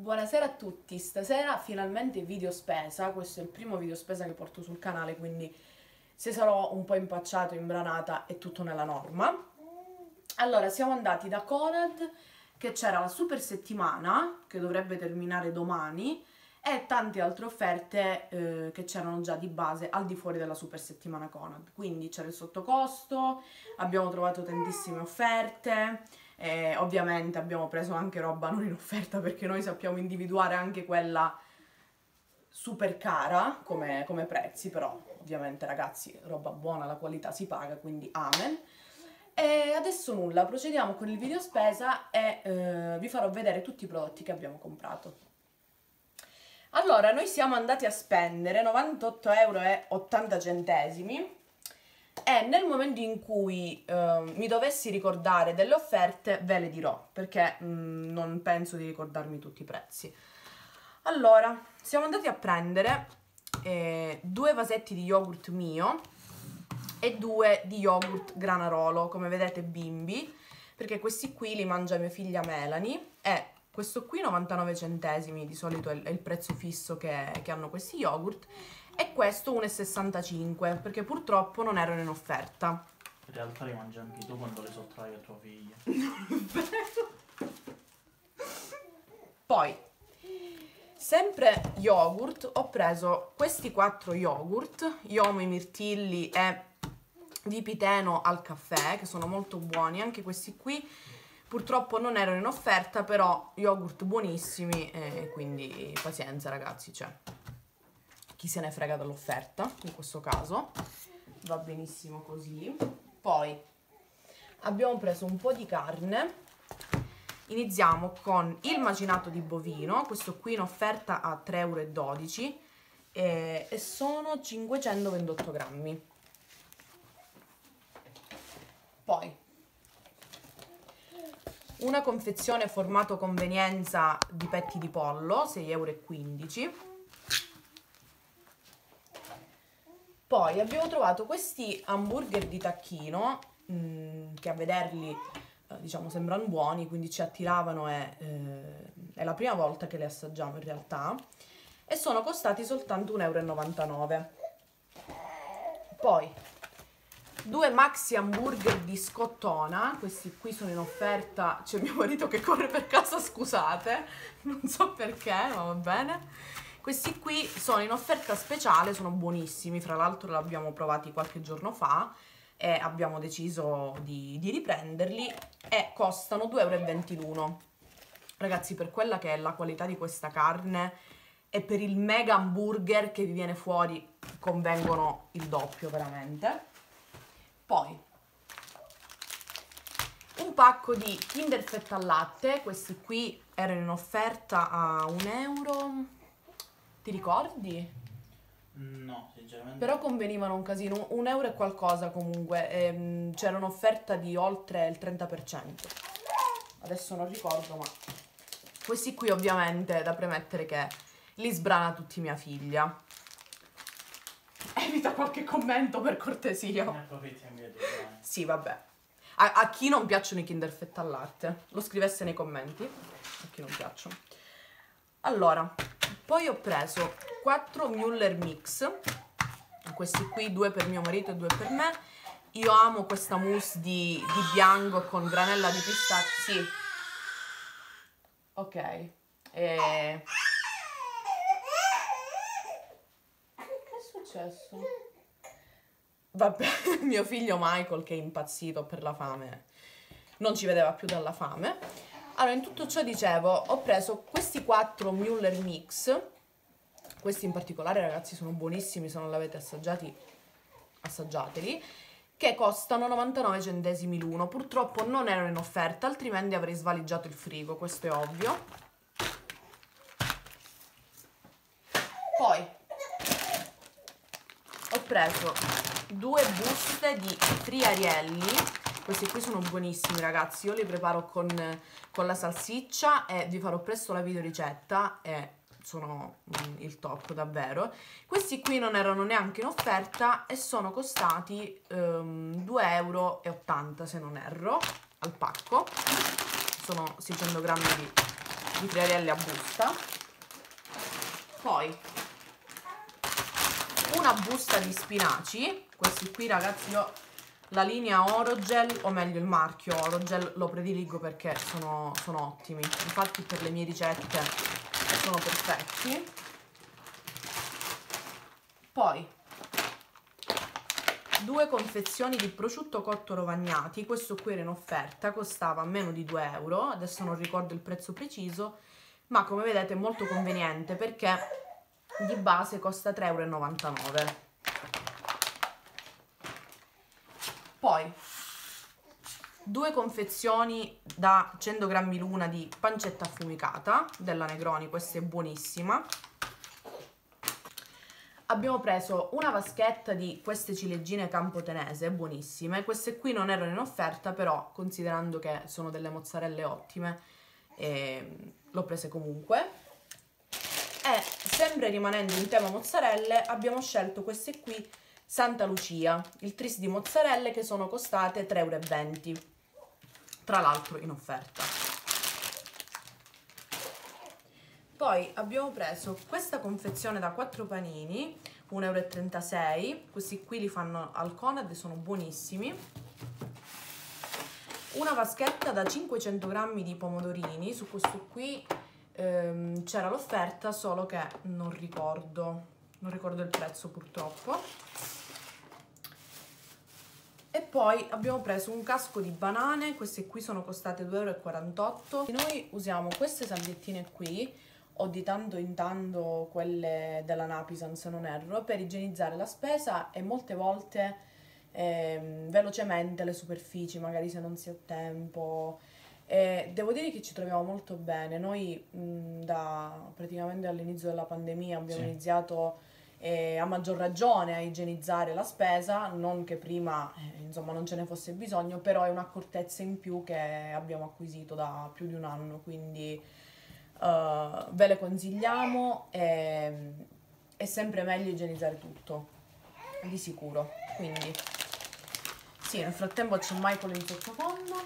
Buonasera a tutti, stasera finalmente video spesa, questo è il primo video spesa che porto sul canale, quindi se sarò un po' impacciato, imbranata, è tutto nella norma. Allora, siamo andati da Conad, che c'era la super settimana, che dovrebbe terminare domani, e tante altre offerte eh, che c'erano già di base al di fuori della super settimana Conad. Quindi c'era il sottocosto, abbiamo trovato tantissime offerte, e ovviamente abbiamo preso anche roba non in offerta perché noi sappiamo individuare anche quella super cara come, come prezzi, però ovviamente ragazzi roba buona, la qualità si paga, quindi amen. E adesso nulla, procediamo con il video spesa e eh, vi farò vedere tutti i prodotti che abbiamo comprato. Allora, noi siamo andati a spendere 98,80 euro e nel momento in cui uh, mi dovessi ricordare delle offerte ve le dirò perché mm, non penso di ricordarmi tutti i prezzi. Allora siamo andati a prendere eh, due vasetti di yogurt mio e due di yogurt granarolo come vedete bimbi perché questi qui li mangia mia figlia Melanie e questo qui 99 centesimi di solito è il prezzo fisso che, che hanno questi yogurt e questo 1,65 perché purtroppo non erano in offerta. In realtà li mangi anche tu quando le sottrai a tua figlia. Poi, sempre yogurt, ho preso questi quattro yogurt, Yomo, i mirtilli e vipiteno al caffè, che sono molto buoni, anche questi qui purtroppo non erano in offerta, però yogurt buonissimi, e quindi pazienza ragazzi, cioè chi se ne frega dell'offerta in questo caso. Va benissimo così. Poi abbiamo preso un po' di carne. Iniziamo con il macinato di bovino. Questo qui in offerta a 3,12 euro e, e sono 528 grammi. Poi una confezione formato convenienza di petti di pollo 6,15 euro Poi abbiamo trovato questi hamburger di tacchino mh, mm, che a vederli eh, diciamo sembrano buoni, quindi ci attiravano e eh, è la prima volta che li assaggiamo in realtà e sono costati soltanto 1,99 euro. Poi due maxi hamburger di scottona, questi qui sono in offerta, c'è mio marito che corre per casa, scusate, non so perché, ma va bene questi qui sono in offerta speciale, sono buonissimi, fra l'altro li abbiamo provati qualche giorno fa e abbiamo deciso di, di riprenderli e costano 2,21 euro. Ragazzi, per quella che è la qualità di questa carne e per il mega hamburger che vi viene fuori convengono il doppio veramente. Poi un pacco di Kinder Fetta al latte, questi qui erano in offerta a 1 euro ti ricordi? No, sinceramente. Però convenivano un casino, un euro e qualcosa comunque. Ehm, c'era un'offerta di oltre il 30%. Adesso non ricordo, ma... Questi qui ovviamente da premettere che li sbrana tutti mia figlia. Evita qualche commento per cortesia. Ne approfitti anche tu. Sì, vabbè. A, a, chi non piacciono i Kinder Fetta al latte? Lo scrivesse nei commenti. A chi non piacciono. Allora, poi ho preso 4 Muller Mix, questi qui, due per mio marito e due per me. Io amo questa mousse di, di bianco con granella di pistacchi. Sì. Ok. E... Che è successo? Vabbè, mio figlio Michael che è impazzito per la fame. Non ci vedeva più dalla fame. Allora, in tutto ciò dicevo, ho preso questi quattro Mueller Mix, questi in particolare ragazzi sono buonissimi, se non l'avete assaggiati, assaggiateli, che costano 99 centesimi l'uno. Purtroppo non erano in offerta, altrimenti avrei svaligiato il frigo, questo è ovvio. Poi ho preso due buste di triarielli questi qui sono buonissimi ragazzi, io li preparo con, con la salsiccia e vi farò presto la video ricetta e sono mm, il top davvero. Questi qui non erano neanche in offerta e sono costati um, 2,80 euro se non erro al pacco. Sono 600 grammi di di friarielli a busta. Poi una busta di spinaci. Questi qui ragazzi io la linea Orogel, o meglio il marchio Orogel, lo prediligo perché sono, sono ottimi. Infatti per le mie ricette sono perfetti. Poi due confezioni di prosciutto cotto rovagnati, questo qui era in offerta, costava meno di 2 euro, adesso non ricordo il prezzo preciso, ma come vedete è molto conveniente perché di base costa 3,99 euro. Poi due confezioni da 100 grammi l'una di pancetta affumicata della Negroni, questa è buonissima abbiamo preso una vaschetta di queste ciliegine campotenese, buonissime. Queste qui non erano in offerta, però considerando che sono delle mozzarelle ottime, eh, l'ho prese comunque. E sempre rimanendo in tema mozzarelle, abbiamo scelto queste qui Santa Lucia, il tris di mozzarelle che sono costate 3,20 euro, tra l'altro in offerta. Poi abbiamo preso questa confezione da 4 panini, 1,36 euro, questi qui li fanno al Conad e sono buonissimi. Una vaschetta da 500 grammi di pomodorini, su questo qui ehm, c'era l'offerta, solo che non ricordo, non ricordo il prezzo purtroppo. E poi abbiamo preso un casco di banane, queste qui sono costate 2,48 euro. Noi usiamo queste salviettine qui, o di tanto in tanto quelle della Napisan se non erro, per igienizzare la spesa e molte volte ehm, velocemente le superfici, magari se non si ha tempo. E devo dire che ci troviamo molto bene. Noi mh, da praticamente all'inizio della pandemia abbiamo sì. iniziato eh, a maggior ragione a igienizzare la spesa, non che prima eh, insomma non ce ne fosse bisogno, però è un'accortezza in più che abbiamo acquisito da più di un anno, quindi Uh, ve le consigliamo, è, è sempre meglio igienizzare tutto, di sicuro. Quindi, sì, nel frattempo c'è Michael in sottofondo.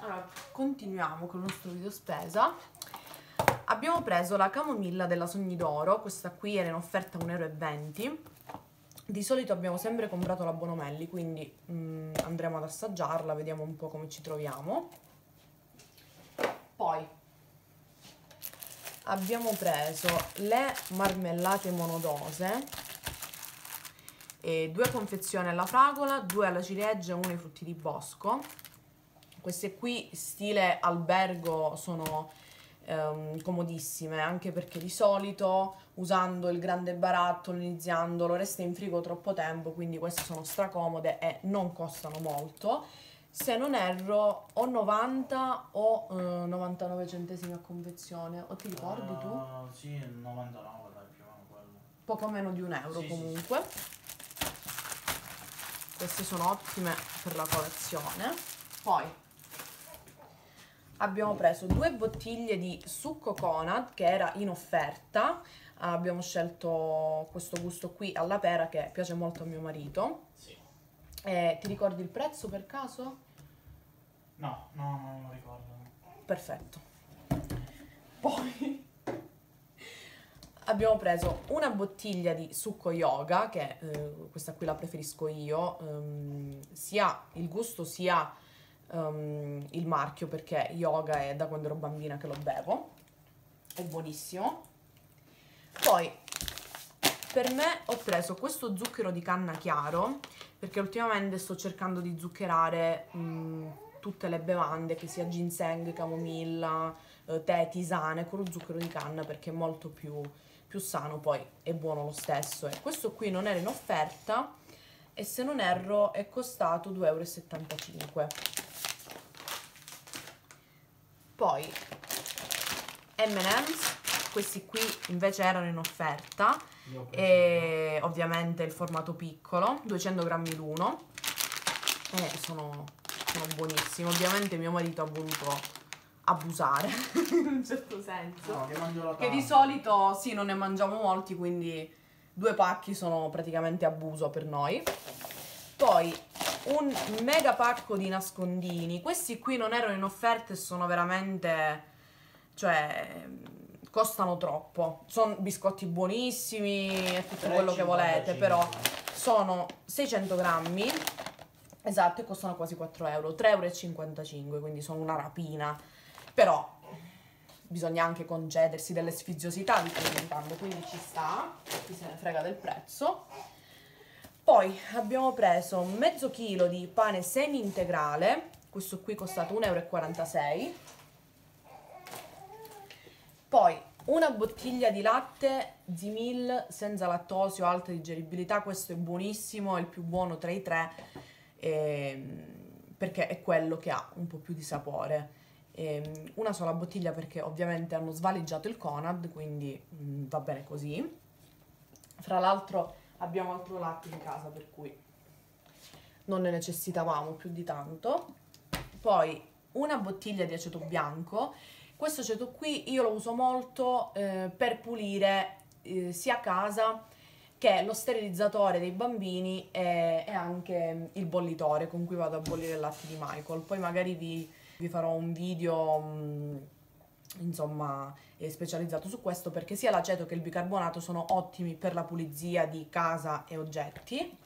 Allora, continuiamo con il nostro video spesa. Abbiamo preso la camomilla della Sogni d'Oro, questa qui era in offerta 1,20 euro. Di solito abbiamo sempre comprato la Bonomelli, quindi mm, andremo ad assaggiarla, vediamo un po' come ci troviamo. Poi abbiamo preso le marmellate monodose due confezioni alla fragola, due alla ciliegia e una ai frutti di bosco. Queste qui stile albergo sono ehm, comodissime anche perché di solito usando il grande barattolo, iniziandolo, resta in frigo troppo tempo, quindi queste sono stracomode e non costano molto. Se non erro o 90 o uh, 99 centesimi a confezione. O ti ricordi uh, tu? Ah, sì 99 dai più o meno quello. Poco meno di un euro sì, comunque sì, sì. queste sono ottime per la colazione. Poi abbiamo preso due bottiglie di succo Conad che era in offerta abbiamo scelto questo gusto qui alla pera che piace molto a mio marito sì. Eh, ti ricordi il prezzo per caso? No, no, non lo ricordo. Perfetto. Poi abbiamo preso una bottiglia di succo yoga, che eh, questa qui la preferisco io, um, sia il gusto sia um, il marchio, perché yoga è da quando ero bambina che lo bevo. È buonissimo. Poi per me ho preso questo zucchero di canna chiaro, perché ultimamente sto cercando di zuccherare... Um, tutte le bevande, che sia ginseng, camomilla, eh, tè, tisane, con lo zucchero di canna perché è molto più, più sano, poi è buono lo stesso. E questo qui non era in offerta e se non erro è costato 2,75 euro. Poi M&M's, questi qui invece erano in offerta e ovviamente il formato piccolo, 200 grammi l'uno e sono sono buonissimi. Ovviamente mio marito ha voluto abusare in un certo senso. No, che, che di solito sì, non ne mangiamo molti, quindi due pacchi sono praticamente abuso per noi. Poi un mega pacco di nascondini. Questi qui non erano in offerta e sono veramente cioè costano troppo. Sono biscotti buonissimi e tutto quello che 3,55. volete, però sono 600 grammi, esatto, e costano quasi 4 euro, 3,55 euro, quindi sono una rapina. Però bisogna anche concedersi delle sfiziosità di tanto, quindi ci sta, chi se ne frega del prezzo. Poi abbiamo preso mezzo chilo di pane semi integrale, questo qui costato 1,46 euro. Poi una bottiglia di latte Zimil senza lattosio, alta digeribilità, questo è buonissimo, è il più buono tra i tre, ehm, perché è quello che ha un po' più di sapore. Ehm, una sola bottiglia perché ovviamente hanno svaligiato il Conad, quindi mm, va bene così. Fra l'altro abbiamo altro latte in casa, per cui non ne necessitavamo più di tanto. Poi una bottiglia di aceto bianco. Questo aceto qui io lo uso molto eh, per pulire eh, sia casa che lo sterilizzatore dei bambini e, e anche il bollitore con cui vado a bollire il latte di Michael. Poi magari vi, vi farò un video mh, insomma eh, specializzato su questo perché sia l'aceto che il bicarbonato sono ottimi per la pulizia di casa e oggetti.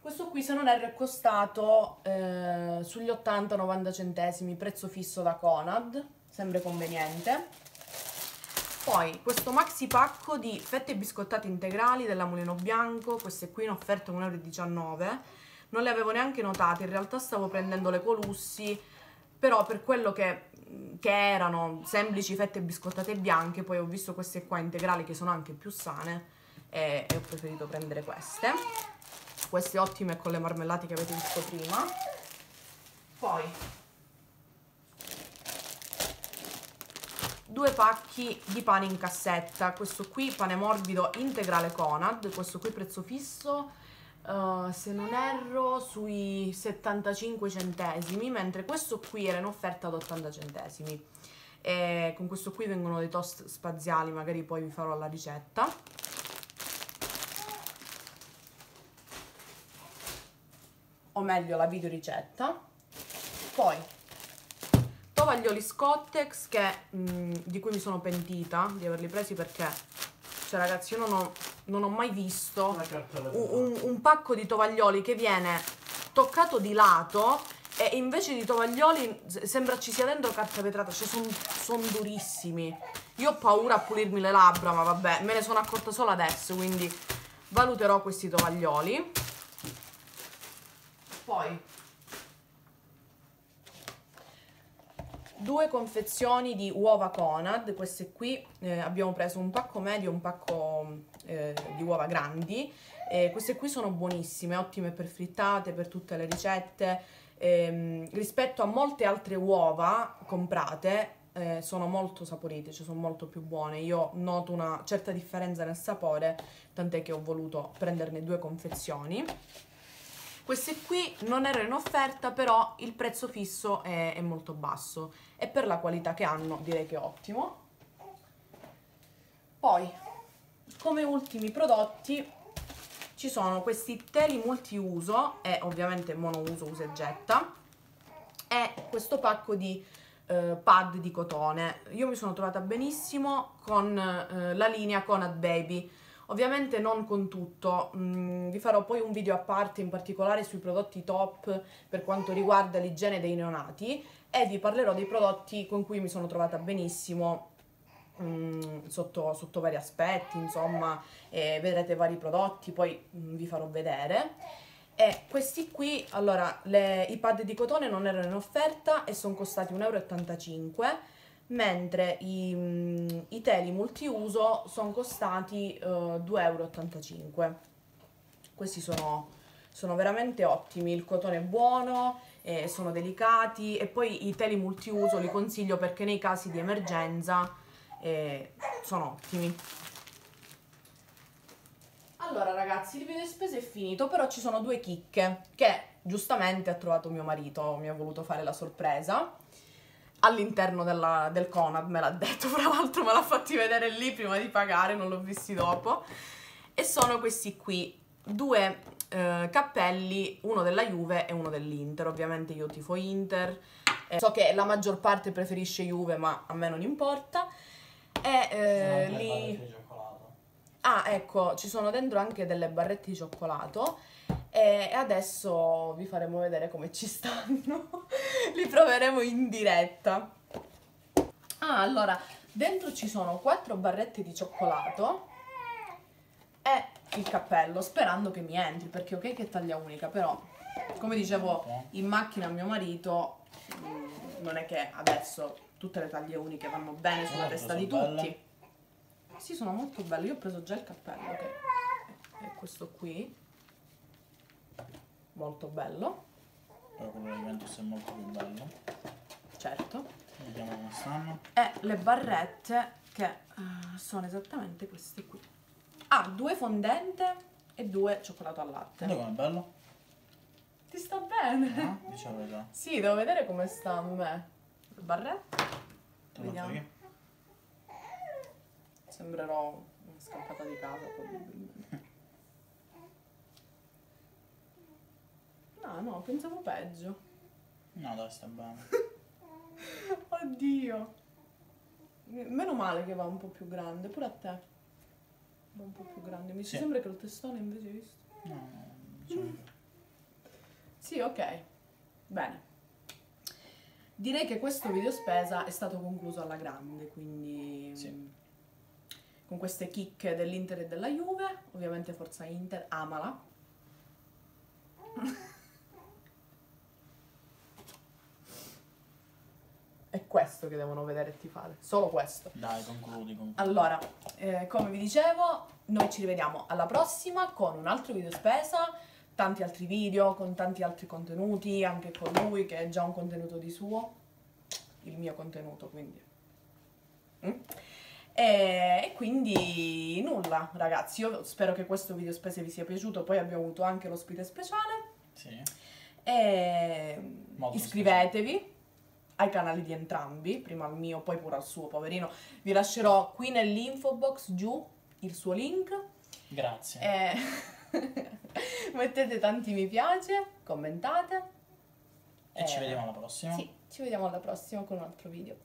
Questo qui se non erro è costato eh, sugli 80-90 centesimi, prezzo fisso da Conad, sempre conveniente. Poi questo maxi pacco di fette biscottate integrali della Mulino Bianco, queste qui in offerta 1,19 euro. Non le avevo neanche notate, in realtà stavo prendendo le colussi, però per quello che, che erano semplici fette biscottate bianche, poi ho visto queste qua integrali che sono anche più sane e, e ho preferito prendere queste. Queste ottime con le marmellate che avete visto prima. Poi due pacchi di pane in cassetta, questo qui pane morbido integrale Conad, questo qui prezzo fisso Uh, se non erro sui 75 centesimi mentre questo qui era in offerta ad 80 centesimi. E con questo qui vengono dei toast spaziali magari poi vi farò la ricetta. O meglio la video ricetta. Poi tovaglioli Scottex che, mh, di cui mi sono pentita di averli presi perché cioè ragazzi io non ho, non ho mai visto un, un- pacco di tovaglioli che viene toccato di lato e invece di tovaglioli sembra ci sia dentro carta vetrata, cioè sono durissimi. Io ho paura a pulirmi le labbra, ma vabbè, me ne sono accorta solo adesso, quindi valuterò questi tovaglioli. Poi due confezioni di uova Conad, queste qui eh, abbiamo preso un pacco medio e un pacco eh, di uova grandi. Eh, queste qui sono buonissime, ottime per frittate, per tutte le ricette. Ehm, rispetto a molte altre uova comprate, eh, sono molto saporite, cioè sono molto più buone. Io noto una certa differenza nel sapore, tant'è che ho voluto prenderne due confezioni. Queste qui non erano in offerta, però il prezzo fisso è, è molto basso e per la qualità che hanno direi che è ottimo. Poi, come ultimi prodotti, ci sono questi teli multiuso e ovviamente monouso usa e getta e questo pacco di eh, pad di cotone. Io mi sono trovata benissimo con eh, la linea Conad Baby. Ovviamente non con tutto, mm, vi farò poi un video a parte in particolare sui prodotti top per quanto riguarda l'igiene dei neonati e vi parlerò dei prodotti con cui mi sono trovata benissimo mm, sotto, sotto vari aspetti, insomma, e vedrete vari prodotti, poi mm, vi farò vedere. E questi qui, allora, le- i pad di cotone non erano in offerta e sono costati 1,85 euro, mentre i, mm, i teli multiuso sono costati eh, 2,85 euro. Questi sono, sono veramente ottimi, il cotone è buono, eh, sono delicati e poi i teli multiuso li consiglio perché nei casi di emergenza eh, sono ottimi. Allora ragazzi, il video di spese è finito, però ci sono due chicche che giustamente ha trovato mio marito, mi ha voluto fare la sorpresa all'interno della- del Conad, me l'ha detto, fra l'altro me l'ha fatti vedere lì prima di pagare, non l'ho visti dopo. E sono questi qui, due eh, cappelli, uno della Juve e uno dell'Inter. Ovviamente io tifo Inter, Eh, so che la maggior parte preferisce Juve, ma a me non importa. E eh, lì... Ah, ecco, ci sono dentro anche delle barrette di cioccolato e adesso vi faremo vedere come ci stanno. Li proveremo in diretta. Ah, allora, dentro ci sono quattro barrette di cioccolato e il cappello, sperando che mi entri, perché ok che taglia unica, però come dicevo in macchina a mio marito, mm, non è che adesso tutte le taglie uniche vanno bene sulla Molto testa di tutti. belle. Sì, sono molto belle. Io ho preso già il cappello, che è questo qui. Molto bello, Però quello di Juventus è molto più bello. certo. Vediamo come stanno. E le barrette che eh, sono esattamente queste qui. Ah, due fondente e due cioccolato al Guarda latte. com'è bello. Ti sta bene? Dice la verità. Sì, devo vedere come sta a me. Le barrette? Te Vediamo. Sembrerò una scappata di casa probabilmente. No, no, pensavo peggio. No, dai, sta bene. Oddio. Meno male che va un po' più grande, pure a te. Va un po' più grande. Mi Sì. sembra che il testone invece hai visto. No, no, diciamo che- Sì, ok. Bene. Direi che questo video spesa è stato concluso alla grande, quindi Sì. mm, con queste chicche dell'Inter e della Juve, ovviamente Forza Inter, amala. questo che devono vedere e tifare, solo questo. Dai, concludi, concludi. Allora, eh, come vi dicevo, noi ci rivediamo alla prossima con un altro video spesa, tanti altri video, con tanti altri contenuti, anche con lui che è già un contenuto di suo, il mio contenuto quindi. Mm? E, quindi nulla ragazzi, io spero che questo video spese vi sia piaciuto, poi abbiamo avuto anche l'ospite speciale Sì. e Molto iscrivetevi ai canali di entrambi, prima al mio, poi pure al suo, poverino. Vi lascerò qui nell'info box giù il suo link. Grazie. E mettete tanti mi piace, commentate. e ci eh, vediamo alla prossima. Sì, ci vediamo alla prossima con un altro video.